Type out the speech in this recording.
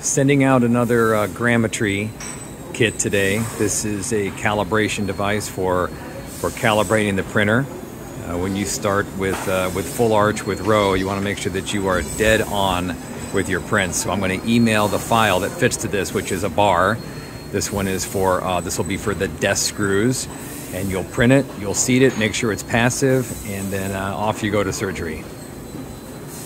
Sending out another uh, grammetry kit today. This is a calibration device for for calibrating the printer. Uh, when you start with uh, with full arch with ROE, you want to make sure that you are dead on with your prints. So I'm going to email the file that fits to this, which is a bar. This one is for uh, this will be for the DESS screws, and you'll print it, you'll seat it, make sure it's passive, and then uh, off you go to surgery.